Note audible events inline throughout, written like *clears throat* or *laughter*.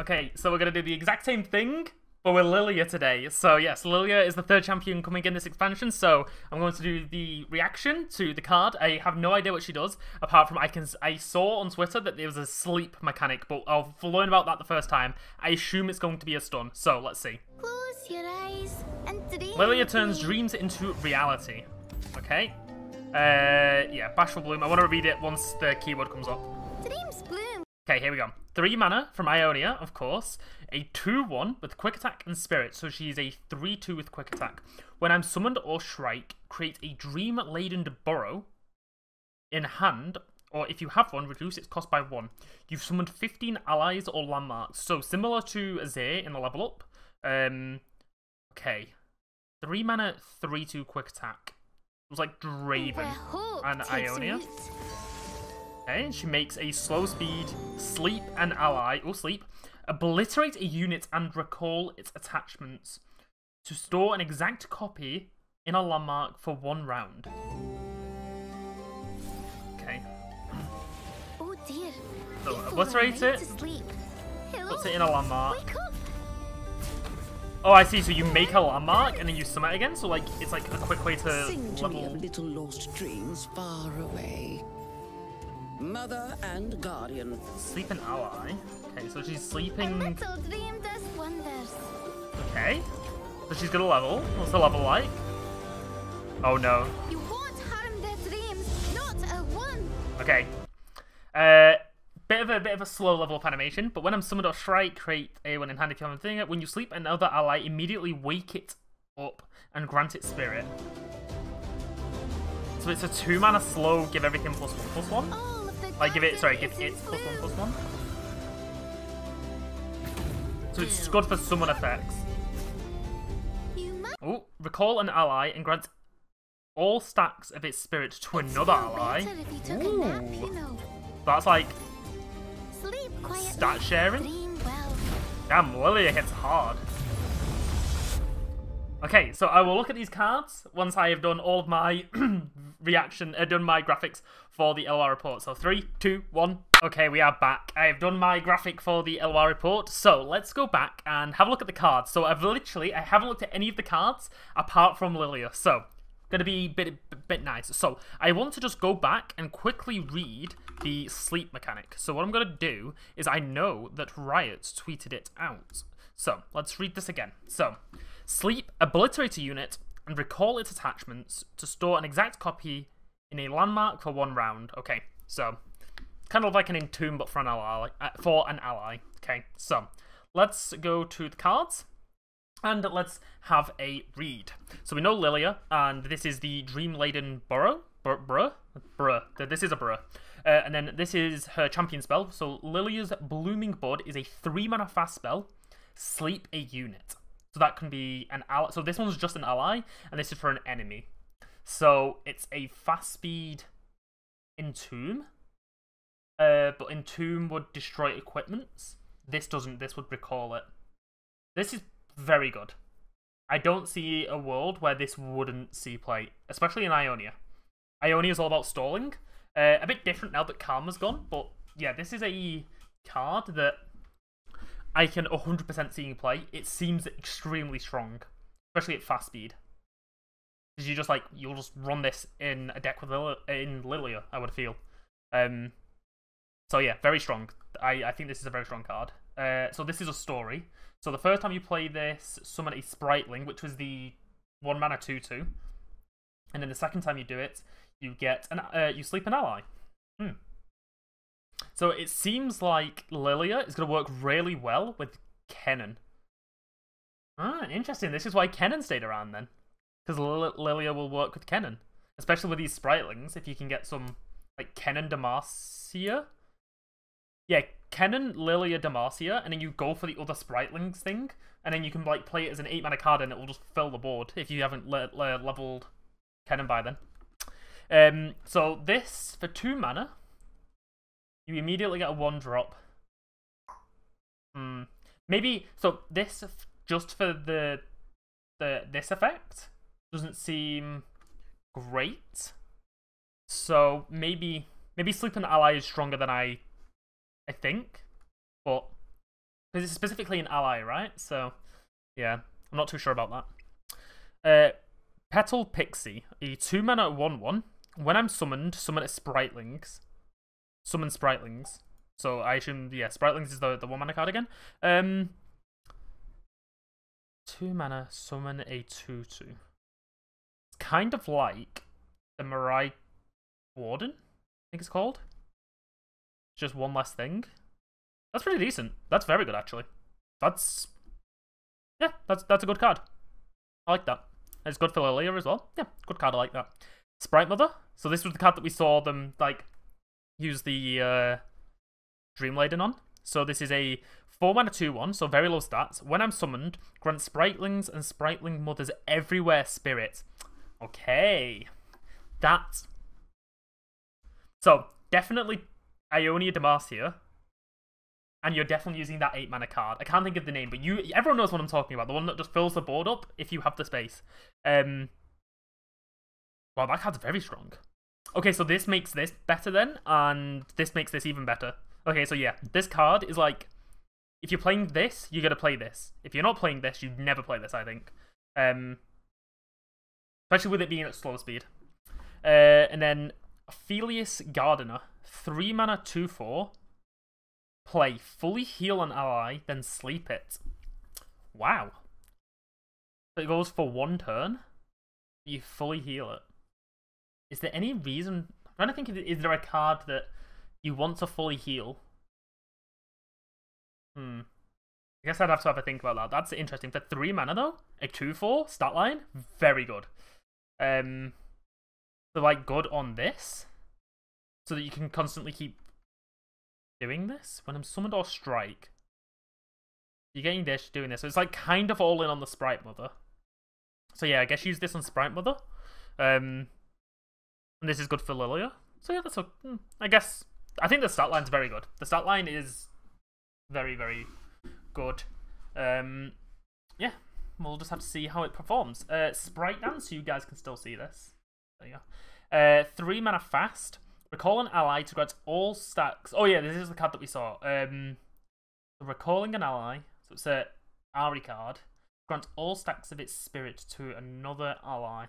Okay, so we're gonna do the exact same thing, but with Lillia today. So yes, Lillia is the third champion coming in this expansion. So I'm going to do the reaction to the card. I have no idea what she does, apart from I can I saw on Twitter that there was a sleep mechanic, but I'll learn about that the first time. I assume it's going to be a stun. So let's see. Close your eyes and dream. Lillia turns dreams into reality. Okay. Uh, yeah, Bashful Bloom. I want to read it once the keyword comes up. Dreams bloom. Okay, here we go. Three mana from Ionia, of course. A 2-1 with quick attack and spirit, so she's a 3-2 with quick attack. When I'm summoned or strike, create a dream-laden burrow in hand, or if you have one, reduce its cost by 1. You've summoned 15 allies or landmarks, so similar to Azir in the level up. Um, okay. 3 mana, 3-2 quick attack. It was like Draven and Ionia. Root. Okay, she makes a slow speed, sleep an ally, or sleep, obliterate a unit and recall its attachments to store an exact copy in a landmark for one round. Okay, Oh dear. So, Before obliterate it, went sleep. Hello? puts it in a landmark. Oh, I see, so you make a landmark and then you summon it again, so like, it's like a quick way to Sing to me level... of little lost dreams far away. Mother and guardian. Sleep an ally. Okay, so she's A sleeping... little dream does wonders. Okay. So she's gonna level. What's the level like? Oh no. You won't harm their dreams, not a one. Okay. Uh, bit of a bit of a slow level up animation, but when I'm summoned or strike, create a one in hand if you haven't thing. When you sleep, another ally immediately wake it up and grant it spirit. So it's a two mana slow, give everything plus one plus one. All of the Like give it sorry, give it it is plus one one. So it's good for summon effects. Oh, recall an ally and grant all stacks of its spirit to another ally. better if you took a nap, Ooh. That's like Sleep. Stat sharing? Damn, Lillia hits hard. Okay, so I will look at these cards once I have done all of my *clears throat* reaction, uh, done my graphics for the LR report. So three, two, one. Okay, we are back. I have done my graphic for the LR report. So let's go back and have a look at the cards. So I've literally, I haven't looked at any of the cards apart from Lillia. So gonna be a bit, bit nice. So I want to just go back and quickly read the sleep mechanic. So what I'm gonna do is I know that Riot tweeted it out. So let's read this again. So sleep, obliterator unit, and recall its attachments to store an exact copy in a landmark for one round. Okay, so kind of like an entomb but for an ally. Uh, for an ally. Okay, so let's go to the cards. And let's have a read. So we know Lillia, and this is the Dream Laden Burrow. Bur- bruh? Bruh. This is a bruh. Uh, and then this is her champion spell. So Lillia's Blooming Bud is a 3 mana fast spell. Sleep a unit. So that can be an ally. So this one's just an ally, and this is for an enemy. So it's a fast speed Entomb. Uh, but Entomb would destroy equipments. This doesn't. This would recall it. This is very good. I don't see a world where this wouldn't see play, especially in Ionia. Ionia is all about stalling. Uh, a bit different now that Karma's gone, but yeah, this is a card that I can 100% see in play. It seems extremely strong, especially at fast speed. Because you just like you'll just run this in a deck with in Lillia, I would feel. Um, so yeah, very strong. I, I think this is a very strong card. Uh, so this is a story. So the first time you play this, summon a Spriteling, which was the one mana two two, and then the second time you do it, you get an uh, you sleep an ally. Hmm. So it seems like Lillia is going to work really well with Kennen. Ah, interesting. This is why Kennen stayed around then, because Lil- Lillia will work with Kennen, especially with these Spritelings. If you can get some like Kennen Demacia. Yeah, Kennen, Lillia, Demacia, and then you go for the other Spritelings thing, and then you can like play it as an 8 mana card and it will just fill the board if you haven't le- le- leveled Kennen by then. Um, so this, for 2 mana, you immediately get a 1 drop. Hmm. Maybe, so this, just for the, the this effect, doesn't seem great. So maybe, maybe Sleep and Ally is stronger than I I think. But Because it's specifically an ally, right? So, yeah, I'm not too sure about that. Uh, Petal Pixie, a two mana one one. When I'm summoned, summon a Spritelings. Summon Spritelings. So I assume yeah, Spritelings is the the one mana card again. Um, two mana, summon a two two. It's kind of like the Mirai Warden, I think it's called. Just one less thing. That's pretty decent. That's very good actually. That's yeah, that's that's a good card. I like that. It's good for Lillia as well. Yeah, good card. I like that. Sprite Mother. So this was the card that we saw them like use the uh, Dream Laden on. So this is a 4 mana 2 1, so very low stats. When I'm summoned, grant Spritelings and Spriteling Mothers everywhere spirit. Okay. That. So, definitely Ionia Demacia. And you're definitely using that 8 mana card. I can't think of the name, but you everyone knows what I'm talking about. The one that just fills the board up if you have the space. Um, Wow, that card's very strong. Okay, so this makes this better then, and this makes this even better. Okay, so yeah, this card is like, if you're playing this, you gotta play this. If you're not playing this, you never play this, I think. Um, especially with it being at slow speed. Uh, and then Aphelios Gardener, 3 mana 2 4. Play, fully heal an ally, then sleep it. Wow. So it goes for one turn. You fully heal it. Is there any reason? I'm trying to think. Is there a card that you want to fully heal? Hmm. I guess I'd have to have a think about that. That's interesting. For three mana though, a two four stat line, very good. Um, so like good on this, so that you can constantly keep doing this when I'm summoned or strike. You're getting this, doing this. So it's like kind of all in on the Sprite Mother. So yeah, I guess use this on Sprite Mother. Um, and this is good for Lillia. So yeah, that's a, hmm, I guess I think the stat line's very good. The stat line is very very good. Um, yeah, we'll just have to see how it performs. Uh, Sprite Dance, you guys can still see this. There you go. Uh, three mana fast. Recall an ally to grant all stacks. Oh yeah, this is the card that we saw. Um, recalling an ally. So it's a Ahri card. Grant all stacks of its spirit to another ally.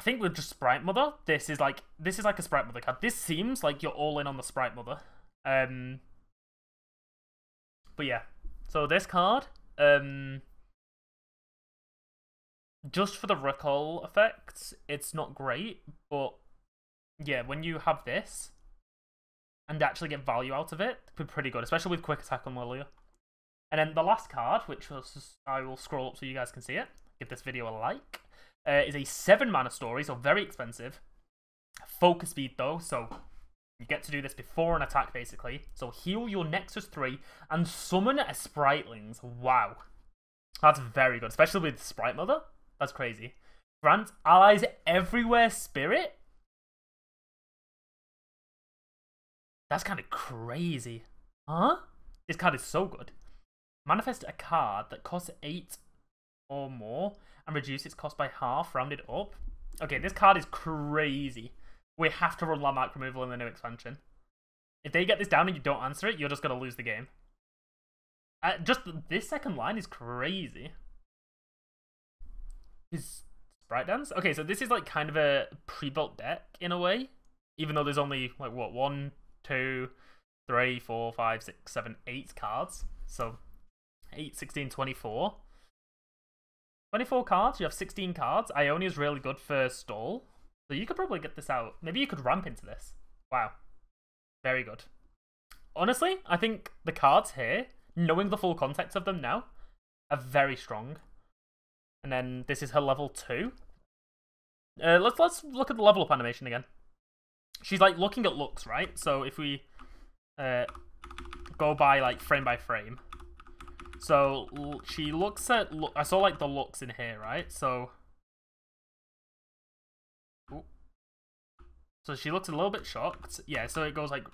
I think with just Sprite Mother, this is like this is like a Sprite Mother card. This seems like you're all in on the Sprite Mother. Um, but yeah, so this card, um, just for the recall effects, it's not great. But yeah, when you have this and actually get value out of it, it's pretty good, especially with quick attack on Lillia. And then the last card, which was I will scroll up so you guys can see it. Give this video a like uh, is a 7 mana story, so very expensive. Focus speed though, so you get to do this before an attack basically. So heal your Nexus 3 and summon a Spritelings. Wow. That's very good, especially with Sprite Mother. That's crazy. Grant allies everywhere spirit? That's kind of crazy. Huh? This card is so good. Manifest a card that costs 8 or more and reduce its cost by half, rounded up. Okay, this card is crazy. We have to run landmark removal in the new expansion. If they get this down and you don't answer it, you're just going to lose the game. Uh, just this second line is crazy. Is Sprite Dance? Okay, so this is like kind of a pre-built deck in a way. Even though there's only like what one, two, three, four, five, six, seven, eight cards. So 8, 16, 24. 24 cards, you have 16 cards. Ionia is really good for stall. So you could probably get this out. Maybe you could ramp into this. Wow. Very good. Honestly, I think the cards here, knowing the full context of them now, are very strong. And then this is her level 2. Uh, let's let's look at the level up animation again. She's like looking at looks, right? So if we uh, go by like frame by frame, so she looks at. I saw like the looks in here, right? So. So she looks a little bit shocked. Yeah, so it goes like,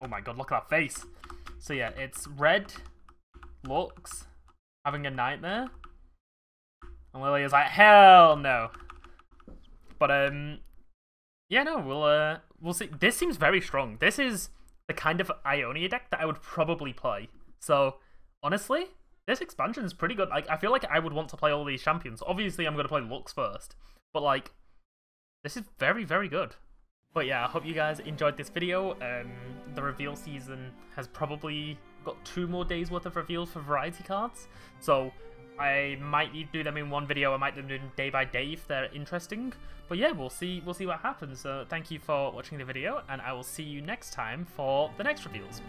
oh my god, look at that face. So yeah, it's red, looks, having a nightmare. And Lily is like, hell no. But um, yeah, no, we'll uh, we'll see. This seems very strong. This is the kind of Ionia deck that I would probably play. So honestly, this expansion is pretty good. Like I feel like I would want to play all these champions. Obviously, I'm going to play Lux first, but like this is very very good. But yeah, I hope you guys enjoyed this video. Um, the reveal season has probably got two more days worth of reveals for variety cards, so I might do them in one video. I might do them day by day if they're interesting. But yeah, we'll see. We'll see what happens. So thank you for watching the video, and I will see you next time for the next reveals.